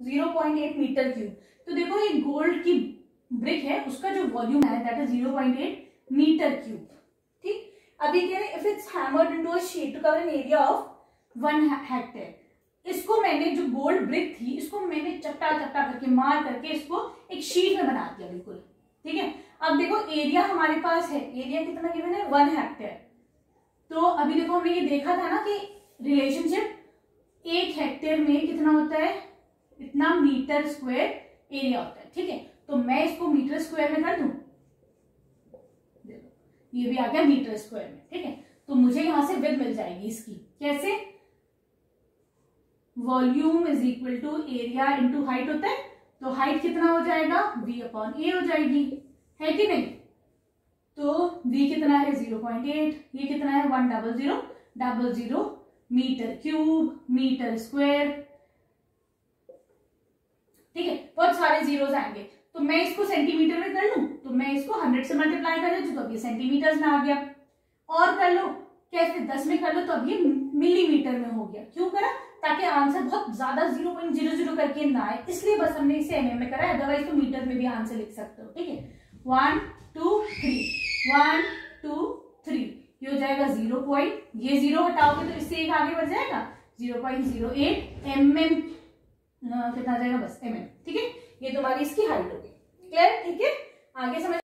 Zero point eight metre cube तो देखो ये गोल्ड की ब्रिक है, उसका जो वॉल्यूम है that is zero point eight metre cube ठीक? अभी कह रहे if it's hammered into a sheet to cover an area of one hectare इसको मैंने जो गोल्ड ब्रिक थी, इसको मैंने चट्टा चट्टा करके, मार करके इसको एक शीट में बना दिया बिल्कुल। ठीक है? अब देखो एरिया हमारे पास है। एरिया कितना गिवन है? वन हेक्टेयर तो अभी देखो हमने ये देखा था ना कि रिलेशनशिप एक हेक्टेयर में कितना होता है? इतना मीटर स्क्वायर एरिया होता है, ठीक है? तो मैं इसको मीटर स्क्वायर में कर दू? ये भी आ गया मीटर स्क्वायर में, ठीक है? तो मुझे यहाँ से विद मिल जाएगी इसकी। कैसे? Volume is equal to area into height होता है तो हाइट कितना हो जाएगा? वी अपॉन ए हो जाएगी। है कि नहीं? तो v कितना है? ज़ीरो पॉइंट एट ये कितना है? One double zero double zero metre cube metre square बहुत सारे जीरोस आएँगे। तो मैं इसको सेंटीमीटर में कर लू? तो मैं इसको हंड्रेड से मल्टीप्लाई कर देती तो अब ये सेंटीमीटर में आ गया। और कर लो, कैसे? दस में कर लो तो अब ये मिलीमीटर में हो गया। क्यों करा? ताकि आंसर बहुत ज़्यादा ज़ीरो पॉइंट ज़ीरो ज़ीरो करके ना आए। इसलिए बस हमने इसे एमएम में करा अदरवाइज़ तो मीटर में भी आंसर लिख सकते हो, ठीक है? One two three one two three ये हो जाएगा ज़ीरो पॉइंट ये ज़ीरो हटाओगे तो इससे एक आगे बढ़ जाएगा। Zero point zero eight M M कितना जाएगा बस एम ठीक है? ये तुम्हारी इसकी हाइट होगी। क्लियर ठीक है? आगे समझ